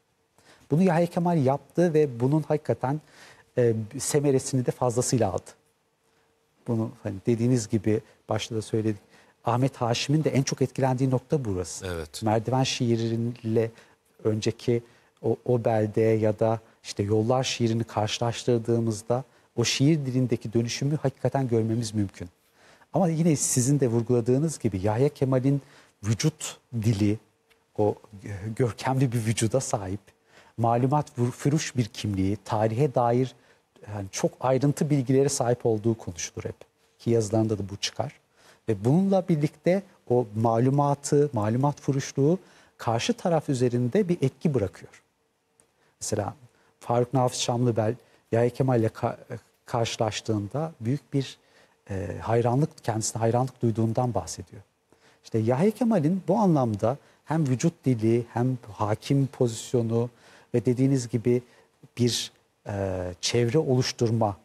Bunu Yahya Kemal yaptı ve bunun hakikaten e, semeresini de fazlasıyla aldı. Bunu hani dediğiniz gibi başta da söyledik. Ahmet Haşim'in de en çok etkilendiği nokta burası. Evet. Merdiven şiiriyle önceki o, o belde ya da işte yollar şiirini karşılaştırdığımızda o şiir dilindeki dönüşümü hakikaten görmemiz mümkün. Ama yine sizin de vurguladığınız gibi Yahya Kemal'in vücut dili o gö- görkemli bir vücuda sahip, malumat furuş bir kimliği, tarihe dair yani çok ayrıntı bilgilere sahip olduğu konuşulur hep. Ki yazılarında da bu çıkar. Ve bununla birlikte o malumatı, malumat furuşluğu karşı taraf üzerinde bir etki bırakıyor. Mesela Faruk Nafiz Şamlıbel Yahya Kemal ile ka- karşılaştığında büyük bir e, hayranlık, kendisine hayranlık duyduğundan bahsediyor. İşte Yahya Kemal'in bu anlamda hem vücut dili hem hakim pozisyonu ve dediğiniz gibi bir e, çevre oluşturma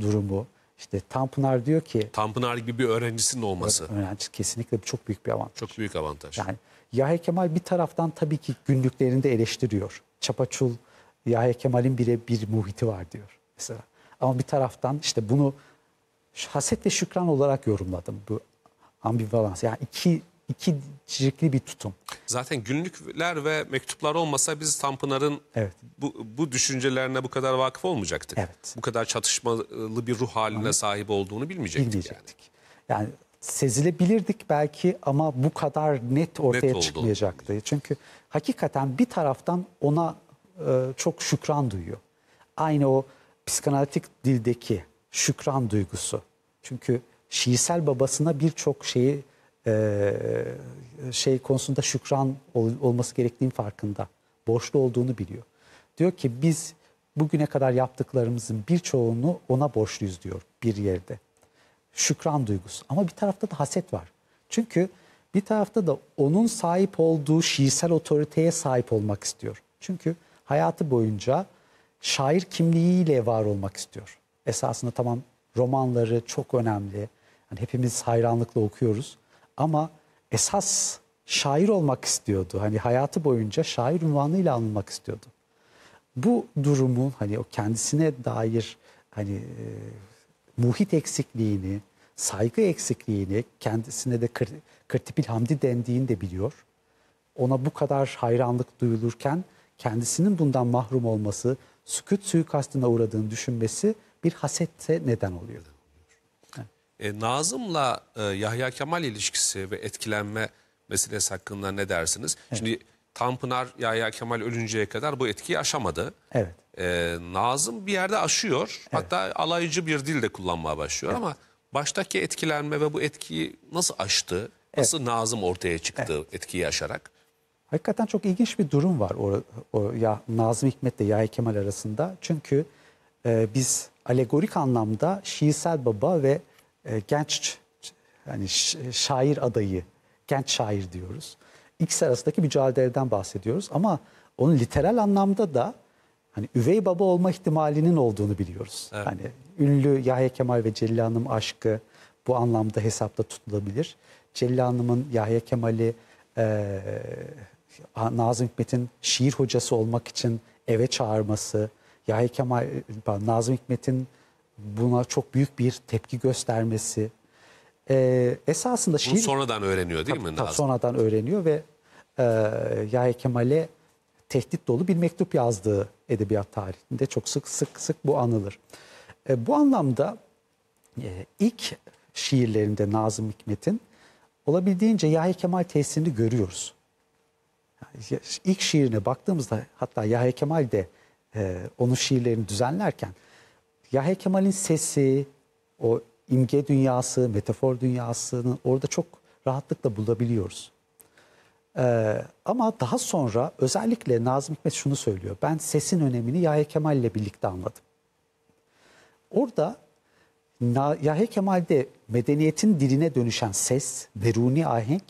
durumu. İşte Tanpınar diyor ki Tanpınar gibi bir öğrencisinin olması öğrenci kesinlikle çok büyük bir avantaj. çok büyük avantaj. Yani Yahya Kemal bir taraftan tabii ki günlüklerinde eleştiriyor. Çapaçul Yahya Kemal'in bire bir muhiti var diyor mesela. Ama bir taraftan işte bunu haset ve şükran olarak yorumladım bu ambivalans. Yani iki iki cirikli bir tutum. Zaten günlükler ve mektuplar olmasa biz Tanpınar'ın Evet. bu, bu düşüncelerine bu kadar vakıf olmayacaktık. Evet. Bu kadar çatışmalı bir ruh haline sahip olduğunu bilmeyecektik. Bilmeyecektik. Yani. sezilebilirdik belki ama bu kadar net ortaya oldu. çıkmayacaktı. Çünkü hakikaten bir taraftan ona e, çok şükran duyuyor. Aynı o psikanalitik dildeki şükran duygusu. Çünkü şiirsel babasına birçok şeyi e, şey konusunda şükran ol- olması gerektiğinin farkında. Borçlu olduğunu biliyor. Diyor ki biz bugüne kadar yaptıklarımızın birçoğunu ona borçluyuz diyor bir yerde şükran duygusu. Ama bir tarafta da haset var. Çünkü bir tarafta da onun sahip olduğu şiirsel otoriteye sahip olmak istiyor. Çünkü hayatı boyunca şair kimliğiyle var olmak istiyor. Esasında tamam romanları çok önemli. Yani hepimiz hayranlıkla okuyoruz. Ama esas şair olmak istiyordu. Hani hayatı boyunca şair unvanıyla anılmak istiyordu bu durumun hani o kendisine dair hani e, muhit eksikliğini, saygı eksikliğini kendisine de kır, Kırtipil Hamdi dendiğini de biliyor. Ona bu kadar hayranlık duyulurken kendisinin bundan mahrum olması, sükut suikastına uğradığını düşünmesi bir hasette neden oluyor. E, Nazım'la e, Yahya Kemal ilişkisi ve etkilenme meselesi hakkında ne dersiniz? Şimdi Tanpınar Yahya Kemal ölünceye kadar bu etkiyi aşamadı. Evet. E, Nazım bir yerde aşıyor. Hatta alaycı bir dil de kullanmaya başlıyor ama baştaki etkilenme ve bu etkiyi nasıl aştı? Nasıl Nazım ortaya çıktı etkiyi aşarak? Hakikaten çok ilginç bir durum var o, o ya Nazım Hikmet ile Yahya Kemal arasında. Çünkü e, biz alegorik anlamda şiirsel baba ve e, genç yani ş- şair adayı, genç şair diyoruz. İkisi arasındaki mücadeleden bahsediyoruz ama onun literal anlamda da hani üvey baba olma ihtimalinin olduğunu biliyoruz. Hani ünlü Yahya Kemal ve Celil Hanım aşkı bu anlamda hesapta tutulabilir. Celil Hanım'ın Yahya Kemal'i e, Nazım Hikmet'in şiir hocası olmak için eve çağırması, Yahya Kemal, Nazım Hikmet'in buna çok büyük bir tepki göstermesi. E, esasında Bunu şiir sonradan öğreniyor değil mi Tabii sonradan öğreniyor ve e, Yahya Kemal'e tehdit dolu bir mektup yazdığı edebiyat tarihinde çok sık sık sık bu anılır. E, bu anlamda e, ilk şiirlerinde Nazım Hikmet'in olabildiğince Yahya Kemal tesirini görüyoruz. Yani ilk şiirine baktığımızda hatta Yahya Kemal de e, onun şiirlerini düzenlerken Yahya Kemal'in sesi, o imge dünyası, metafor dünyasını orada çok rahatlıkla bulabiliyoruz. Ee, ama daha sonra özellikle Nazım Hikmet şunu söylüyor. Ben sesin önemini Yahya Kemal ile birlikte anladım. Orada Yahya Kemal'de medeniyetin diline dönüşen ses, beruni ahenk,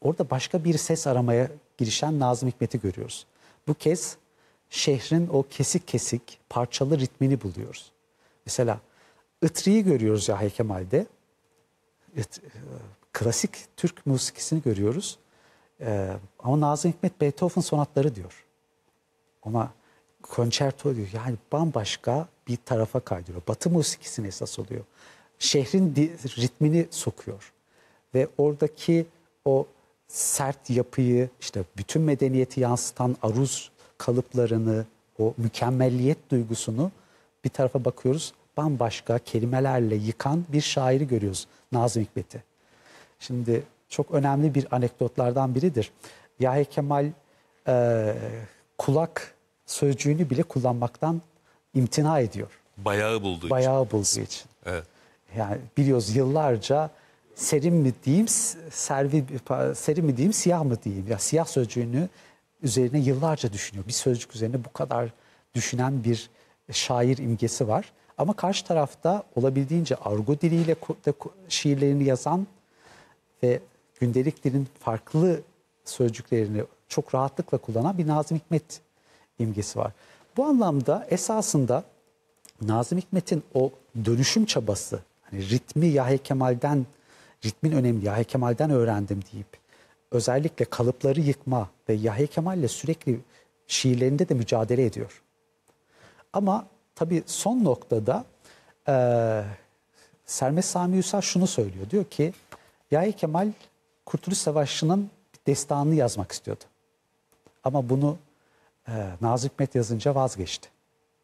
orada başka bir ses aramaya girişen Nazım Hikmet'i görüyoruz. Bu kez şehrin o kesik kesik parçalı ritmini buluyoruz. Mesela Itri'yi görüyoruz Yahya Kemal'de. E, klasik Türk musikisini görüyoruz. Ee, ama Nazım Hikmet Beethoven sonatları diyor. Ona konçerto diyor. Yani bambaşka bir tarafa kaydırıyor. Batı musikisini esas oluyor. Şehrin ritmini sokuyor. Ve oradaki o sert yapıyı, işte bütün medeniyeti yansıtan aruz kalıplarını, o mükemmelliyet duygusunu bir tarafa bakıyoruz. Bambaşka kelimelerle yıkan bir şairi görüyoruz Nazım Hikmet'i. Şimdi çok önemli bir anekdotlardan biridir. Yahya Kemal e, kulak sözcüğünü bile kullanmaktan imtina ediyor. Bayağı bulduğu için. Bayağı bulduğu için. Evet. Yani biliyoruz yıllarca serin mi diyeyim, servi serin mi diyeyim, siyah mı diyeyim? Ya siyah sözcüğünü üzerine yıllarca düşünüyor. Bir sözcük üzerine bu kadar düşünen bir şair imgesi var. Ama karşı tarafta olabildiğince argo diliyle şiirlerini yazan ve gündelik dilin farklı sözcüklerini çok rahatlıkla kullanan bir Nazım Hikmet imgesi var. Bu anlamda esasında Nazım Hikmet'in o dönüşüm çabası, hani ritmi Yahya Kemal'den, ritmin önemli Yahya Kemal'den öğrendim deyip özellikle kalıpları yıkma ve Yahya Kemal'le sürekli şiirlerinde de mücadele ediyor. Ama tabii son noktada eee Sermet Sami Ünsal şunu söylüyor. Diyor ki Yahya Kemal Kurtuluş Savaşı'nın destanını yazmak istiyordu. Ama bunu e, Nazım Hikmet yazınca vazgeçti.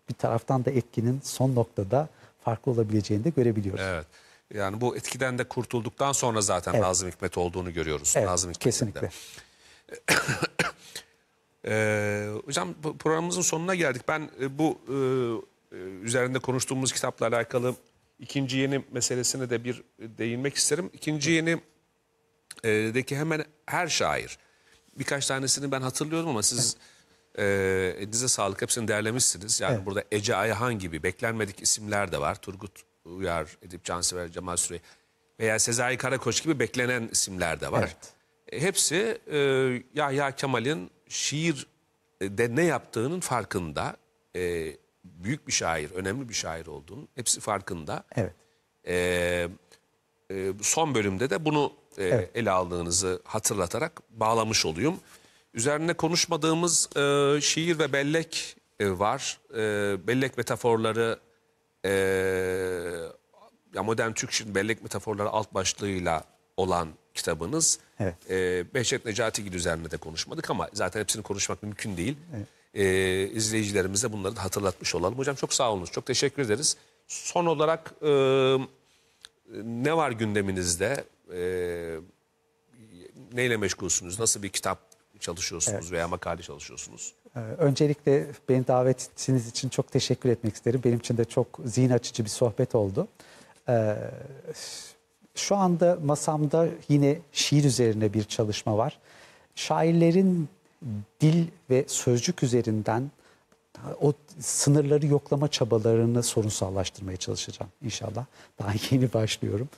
Bir taraftan da etkinin son noktada farklı olabileceğini de görebiliyoruz. Evet. Yani bu etkiden de kurtulduktan sonra zaten Evet. Nazım Hikmet olduğunu görüyoruz. Evet, Nazım Hikmet'in kesinlikle. [LAUGHS] Ee, hocam programımızın sonuna geldik. Ben e, bu e, e, üzerinde konuştuğumuz kitapla alakalı ikinci yeni meselesine de bir değinmek isterim. İkinci yeni e, deki hemen her şair. Birkaç tanesini ben hatırlıyorum ama siz e, elinize sağlık hepsini derlemişsiniz. Yani Evet. burada Ece Ayhan gibi beklenmedik isimler de var. Turgut Uyar, Edip Cansever, Cemal Süreyi veya Sezai Karakoç gibi beklenen isimler de var. Evet. E, Hepsi e, Yahya Kemal'in şiir de ne yaptığının farkında. E, büyük bir şair, önemli bir şair olduğunu hepsi farkında. Evet. E, e, son bölümde de bunu e, Evet. ele aldığınızı hatırlatarak bağlamış olayım. Üzerine konuşmadığımız e, şiir ve bellek e, var. E, bellek metaforları e, ya modern Türk şiir bellek metaforları alt başlığıyla olan kitabınız. Evet. E, Behçet Necatigil üzerine de konuşmadık ama zaten hepsini konuşmak mümkün değil. E, izleyicilerimize bunları da hatırlatmış olalım. Hocam çok sağ olunuz. Çok teşekkür ederiz. Son olarak e, ne var gündeminizde? E, neyle meşgulsünüz? Nasıl bir kitap çalışıyorsunuz veya makale çalışıyorsunuz? Öncelikle beni davet ettiğiniz için çok teşekkür etmek isterim. Benim için de çok zihin açıcı bir sohbet oldu. Şu anda masamda yine şiir üzerine bir çalışma var. Şairlerin dil ve sözcük üzerinden o sınırları yoklama çabalarını sorunsallaştırmaya çalışacağım inşallah. Daha [LAUGHS] yeni başlıyorum.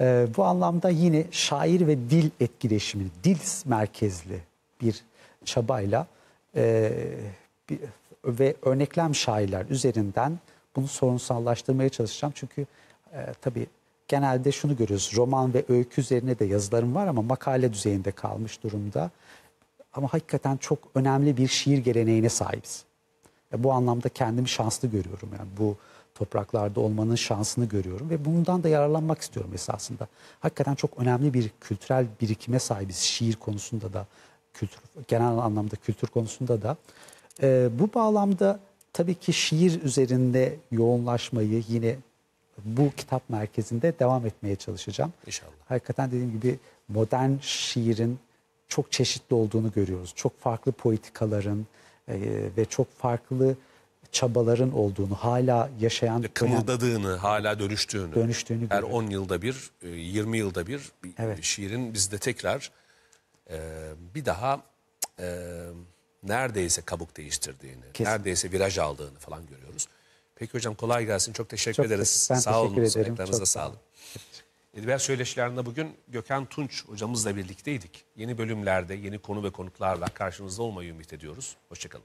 Ee, bu anlamda yine şair ve dil etkileşimi, dil merkezli bir çabayla e, bir- ve örneklem şairler üzerinden bunu sorunsallaştırmaya çalışacağım. Çünkü e, tabii genelde şunu görüyoruz. Roman ve öykü üzerine de yazılarım var ama makale düzeyinde kalmış durumda. Ama hakikaten çok önemli bir şiir geleneğine sahibiz. Ya bu anlamda kendimi şanslı görüyorum. Yani bu topraklarda olmanın şansını görüyorum ve bundan da yararlanmak istiyorum esasında. Hakikaten çok önemli bir kültürel birikime sahibiz şiir konusunda da, kültür genel anlamda kültür konusunda da. Ee, bu bağlamda tabii ki şiir üzerinde yoğunlaşmayı yine bu kitap merkezinde devam etmeye çalışacağım. İnşallah. Hakikaten dediğim gibi modern şiirin çok çeşitli olduğunu görüyoruz. Çok farklı politikaların e, ve çok farklı çabaların olduğunu, hala yaşayan dönem- Kımıldadığını, hala dönüştüğünü. Dönüştüğünü Her görüyoruz. 10 yılda bir, e, 20 yılda bir bir Evet. şiirin bizde tekrar e, bir daha e, neredeyse kabuk değiştirdiğini, Kesin. neredeyse viraj aldığını falan görüyoruz. Peki hocam kolay gelsin. Çok teşekkür Çok ederiz. ben sağ teşekkür olun. ederim. Ayaklarınıza sağlık. Edebiyat Söyleşilerinde bugün Gökhan Tunç hocamızla birlikteydik. Yeni bölümlerde, yeni konu ve konuklarla karşınızda olmayı ümit ediyoruz. Hoşçakalın.